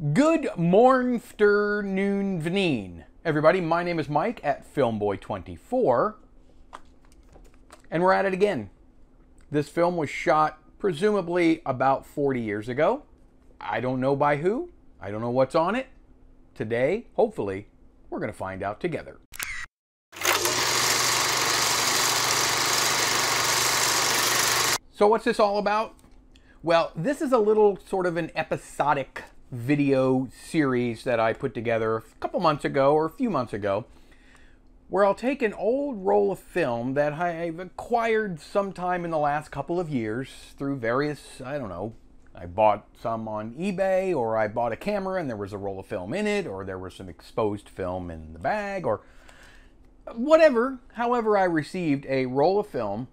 Good vneen. Everybody, my name is Mike at Filmboy24, and we're at it again. This film was shot presumably about 40 years ago. I don't know by who. I don't know what's on it. Today, hopefully, we're going to find out together. So what's this all about? Well, this is a little sort of an episodic video series that I put together a couple months ago or a few months ago where I'll take an old roll of film that I've acquired sometime in the last couple of years through various, I don't know, I bought some on eBay or I bought a camera and there was a roll of film in it or there was some exposed film in the bag or whatever. However, I received a roll of film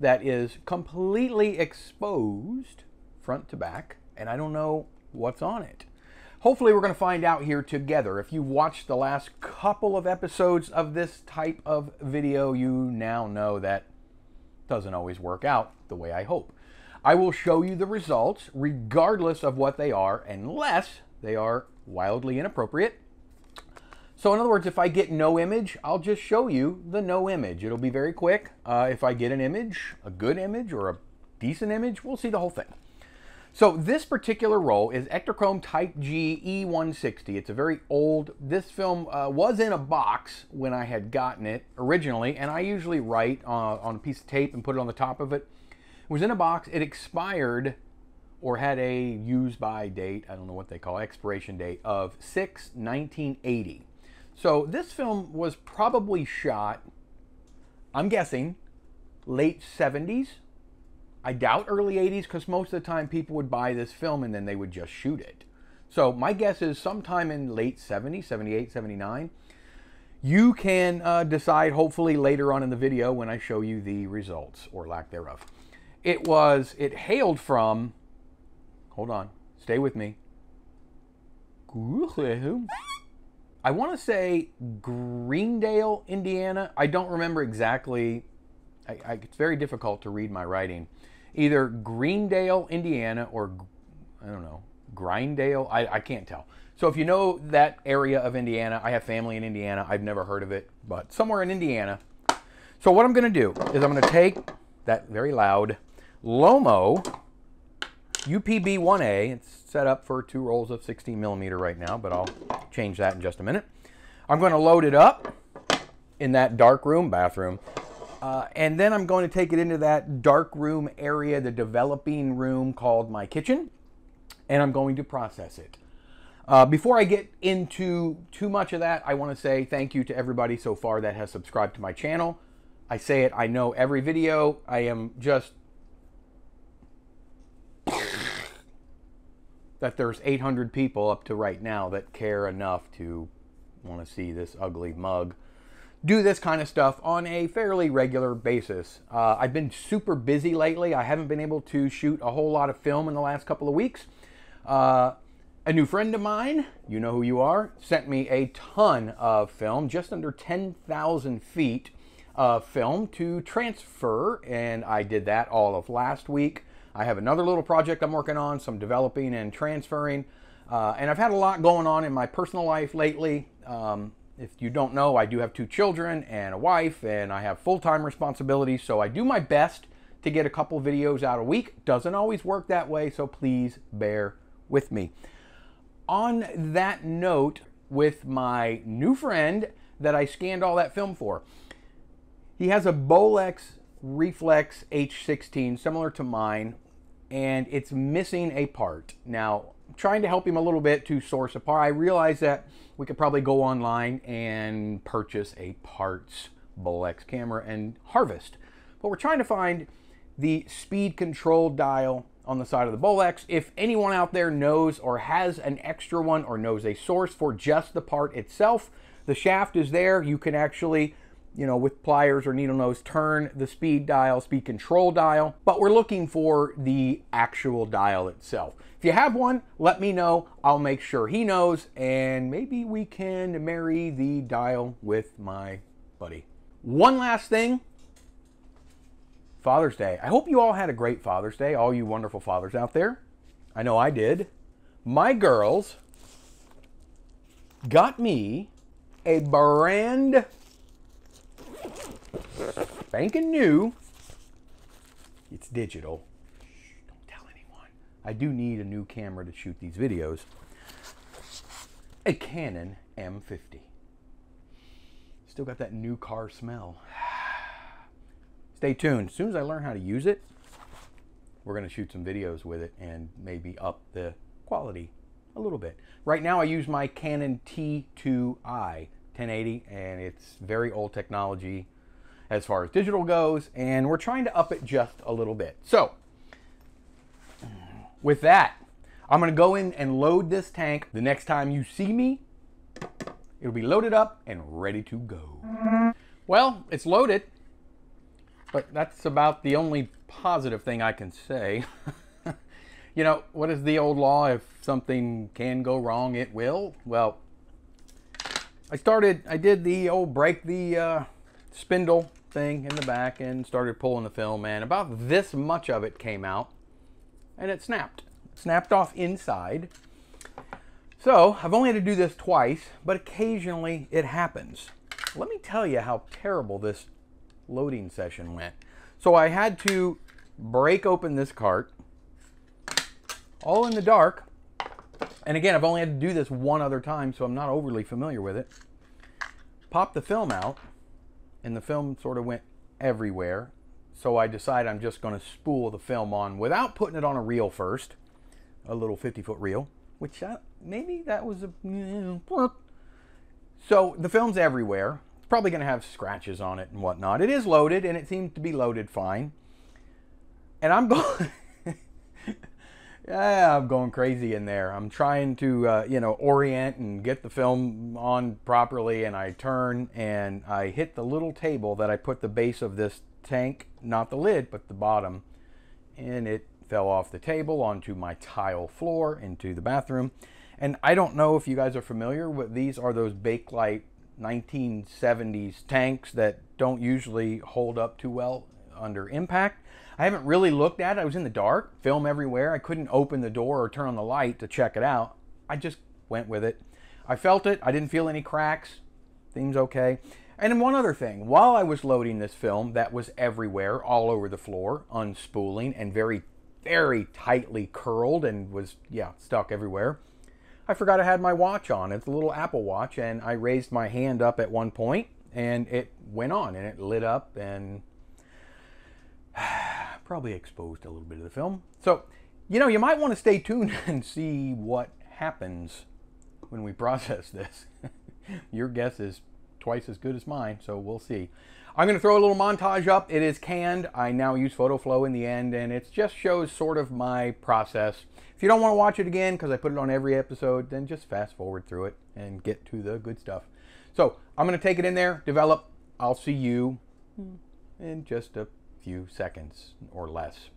that is completely exposed front to back and I don't know what's on it. Hopefully we're going to find out here together. If you've watched the last couple of episodes of this type of video, you now know that doesn't always work out the way I hope. I will show you the results regardless of what they are, unless they are wildly inappropriate. So in other words, if I get no image, I'll just show you the no image. It'll be very quick. Uh, if I get an image, a good image or a decent image, we'll see the whole thing. So this particular roll is Ektachrome Type G E160. It's a very old, this film uh, was in a box when I had gotten it originally, and I usually write uh, on a piece of tape and put it on the top of it. It was in a box, it expired or had a use by date, I don't know what they call it, expiration date of 6 1980. So this film was probably shot, I'm guessing, late 70s, I doubt early 80s because most of the time people would buy this film and then they would just shoot it. So my guess is sometime in late 70, 78, 79. You can uh, decide hopefully later on in the video when I show you the results or lack thereof. It was, it hailed from, hold on, stay with me. I want to say Greendale, Indiana. I don't remember exactly. I, I, it's very difficult to read my writing either Greendale, Indiana, or I don't know, Grindale. I, I can't tell. So if you know that area of Indiana, I have family in Indiana. I've never heard of it, but somewhere in Indiana. So what I'm going to do is I'm going to take that very loud Lomo UPB-1A. It's set up for two rolls of 16 millimeter right now, but I'll change that in just a minute. I'm going to load it up in that dark room bathroom uh, and then I'm going to take it into that dark room area, the developing room called my kitchen, and I'm going to process it. Uh, before I get into too much of that, I want to say thank you to everybody so far that has subscribed to my channel. I say it, I know every video. I am just that there's 800 people up to right now that care enough to want to see this ugly mug do this kind of stuff on a fairly regular basis. Uh, I've been super busy lately. I haven't been able to shoot a whole lot of film in the last couple of weeks. Uh, a new friend of mine, you know who you are, sent me a ton of film, just under 10,000 feet of film to transfer, and I did that all of last week. I have another little project I'm working on, some developing and transferring. Uh, and I've had a lot going on in my personal life lately. Um, if you don't know, I do have two children and a wife, and I have full time responsibilities. So I do my best to get a couple videos out a week. Doesn't always work that way, so please bear with me. On that note, with my new friend that I scanned all that film for, he has a Bolex Reflex H16, similar to mine, and it's missing a part. Now, trying to help him a little bit to source a part. I realize that we could probably go online and purchase a parts Bolex camera and harvest. But we're trying to find the speed control dial on the side of the Bolex. If anyone out there knows or has an extra one or knows a source for just the part itself, the shaft is there. You can actually, you know, with pliers or needle nose, turn the speed dial, speed control dial, but we're looking for the actual dial itself. If you have one, let me know. I'll make sure he knows, and maybe we can marry the dial with my buddy. One last thing Father's Day. I hope you all had a great Father's Day, all you wonderful fathers out there. I know I did. My girls got me a brand spanking new. It's digital. Shh, don't tell anyone. I do need a new camera to shoot these videos. A Canon M50. Still got that new car smell. Stay tuned. As soon as I learn how to use it, we're going to shoot some videos with it and maybe up the quality a little bit. Right now I use my Canon T2i 1080 and it's very old technology as far as digital goes and we're trying to up it just a little bit. So with that, I'm going to go in and load this tank. The next time you see me, it'll be loaded up and ready to go. Well, it's loaded, but that's about the only positive thing I can say. you know, what is the old law? If something can go wrong, it will. Well, I started, I did the old break the uh, spindle thing in the back and started pulling the film and about this much of it came out and it snapped. Snapped off inside. So I've only had to do this twice, but occasionally it happens. Let me tell you how terrible this loading session went. So I had to break open this cart, all in the dark. And again, I've only had to do this one other time, so I'm not overly familiar with it. Pop the film out, and the film sort of went everywhere. So I decide I'm just going to spool the film on without putting it on a reel first, a little 50 foot reel, which I, maybe that was a. Eh. So the film's everywhere. It's probably going to have scratches on it and whatnot. It is loaded, and it seems to be loaded fine and I'm going. Yeah, I'm going crazy in there. I'm trying to, uh, you know, orient and get the film on properly, and I turn and I hit the little table that I put the base of this tank, not the lid, but the bottom, and it fell off the table onto my tile floor into the bathroom. And I don't know if you guys are familiar with these are those Bakelite 1970s tanks that don't usually hold up too well under impact. I haven't really looked at it. I was in the dark, film everywhere. I couldn't open the door or turn on the light to check it out. I just went with it. I felt it. I didn't feel any cracks. Things okay. And then one other thing, while I was loading this film that was everywhere, all over the floor, unspooling and very, very tightly curled and was, yeah, stuck everywhere, I forgot I had my watch on. It's a little Apple Watch, and I raised my hand up at one point and it went on and it lit up and probably exposed a little bit of the film. So, you know, you might want to stay tuned and see what happens when we process this. Your guess is twice as good as mine, so we'll see. I'm going to throw a little montage up. It is canned. I now use Photo-Flo in the end, and it just shows sort of my process. If you don't want to watch it again, because I put it on every episode, then just fast forward through it and get to the good stuff. So I'm going to take it in there, develop. I'll see you hmm. in just a few seconds or less.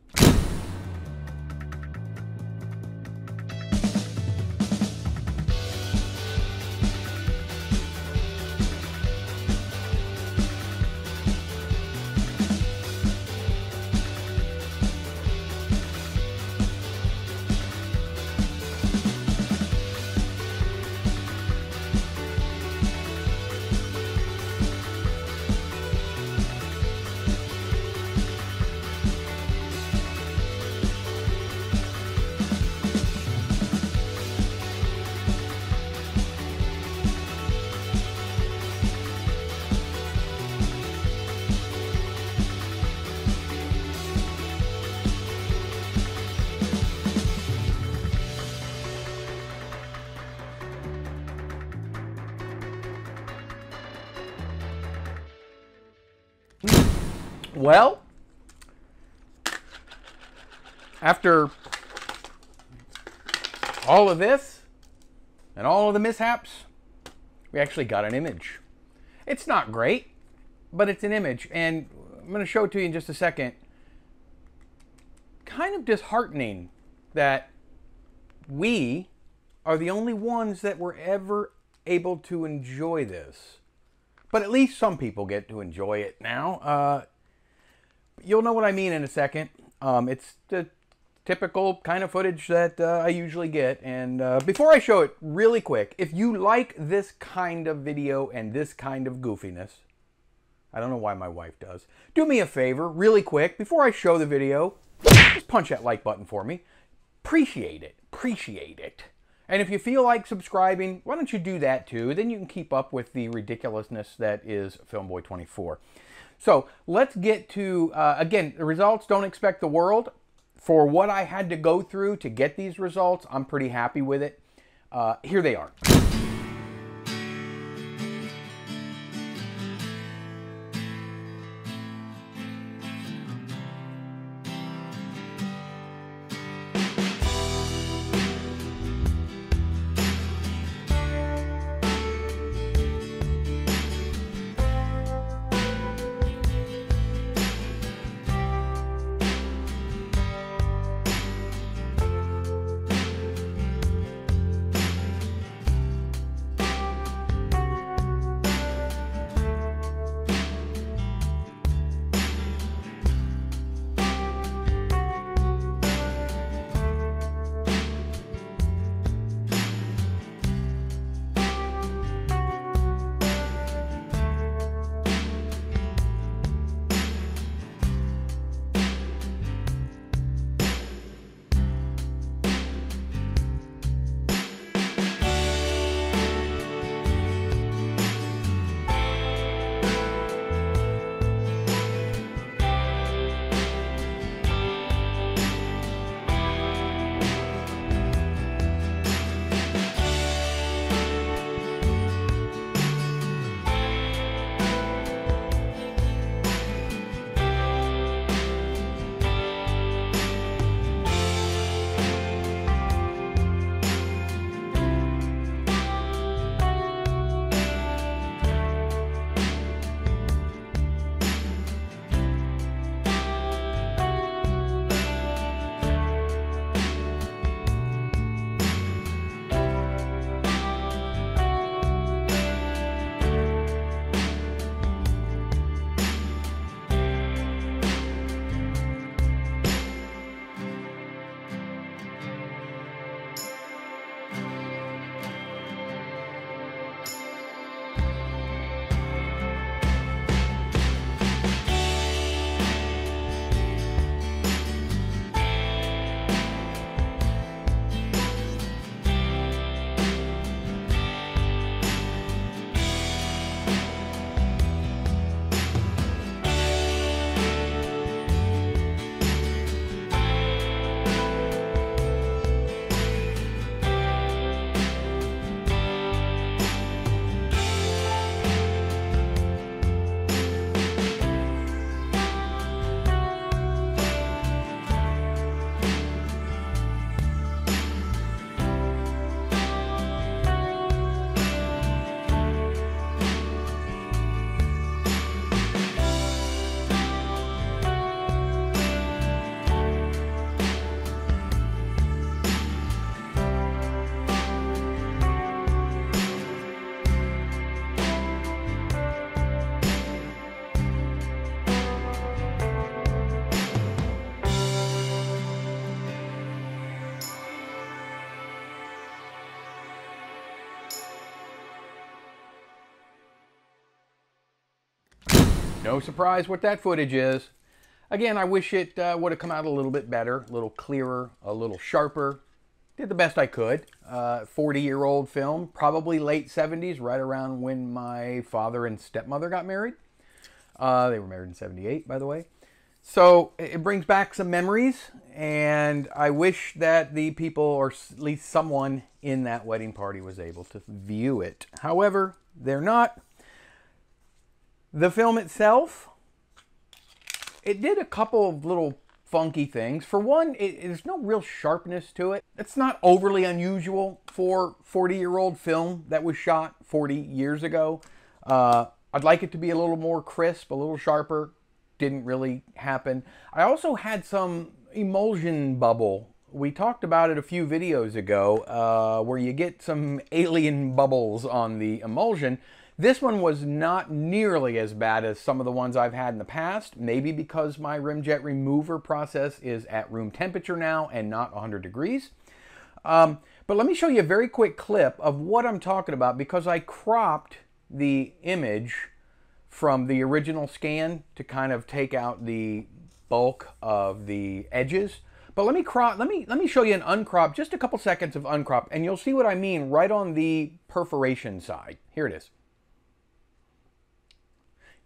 Well, after all of this and all of the mishaps, we actually got an image. It's not great, but it's an image. And I'm going to show it to you in just a second. Kind of disheartening that we are the only ones that were ever able to enjoy this. But at least some people get to enjoy it now. Uh, you'll know what I mean in a second. Um, it's the typical kind of footage that uh, I usually get. And uh, before I show it really quick, if you like this kind of video and this kind of goofiness, I don't know why my wife does, do me a favor really quick before I show the video, just punch that like button for me. Appreciate it. Appreciate it. And if you feel like subscribing, why don't you do that too? Then you can keep up with the ridiculousness that is Filmboy24. So let's get to, uh, again, the results don't expect the world. For what I had to go through to get these results, I'm pretty happy with it. Uh, here they are. No surprise what that footage is. Again, I wish it uh, would have come out a little bit better, a little clearer, a little sharper. Did the best I could. 40-year-old uh, film, probably late 70s, right around when my father and stepmother got married. Uh, they were married in 78, by the way. So it brings back some memories, and I wish that the people, or at least someone in that wedding party was able to view it. However, they're not. The film itself, it did a couple of little funky things. For one, it, there's no real sharpness to it. It's not overly unusual for 40-year-old film that was shot 40 years ago. Uh, I'd like it to be a little more crisp, a little sharper. Didn't really happen. I also had some emulsion bubble. We talked about it a few videos ago, uh, where you get some alien bubbles on the emulsion. This one was not nearly as bad as some of the ones I've had in the past, maybe because my remjet remover process is at room temperature now and not 100 degrees. Um, but let me show you a very quick clip of what I'm talking about because I cropped the image from the original scan to kind of take out the bulk of the edges. But let me crop, let me, let me show you an uncrop, just a couple seconds of uncrop, and you'll see what I mean right on the perforation side. Here it is.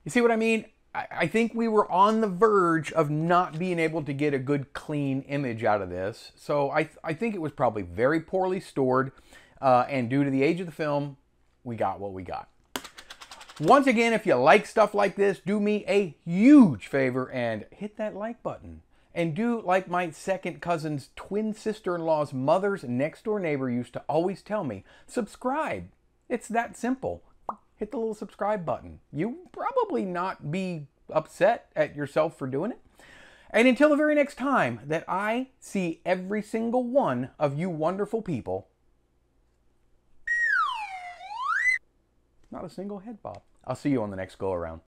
You see what I mean? I, I think we were on the verge of not being able to get a good clean image out of this. So I, I think it was probably very poorly stored. Uh, and due to the age of the film, we got what we got. Once again, if you like stuff like this, do me a huge favor and hit that like button. And do like my second cousin's twin sister-in-law's mother's next door neighbor used to always tell me, subscribe. It's that simple hit the little subscribe button. You probably not be upset at yourself for doing it. And until the very next time that I see every single one of you wonderful people, not a single head bob. I'll see you on the next go around.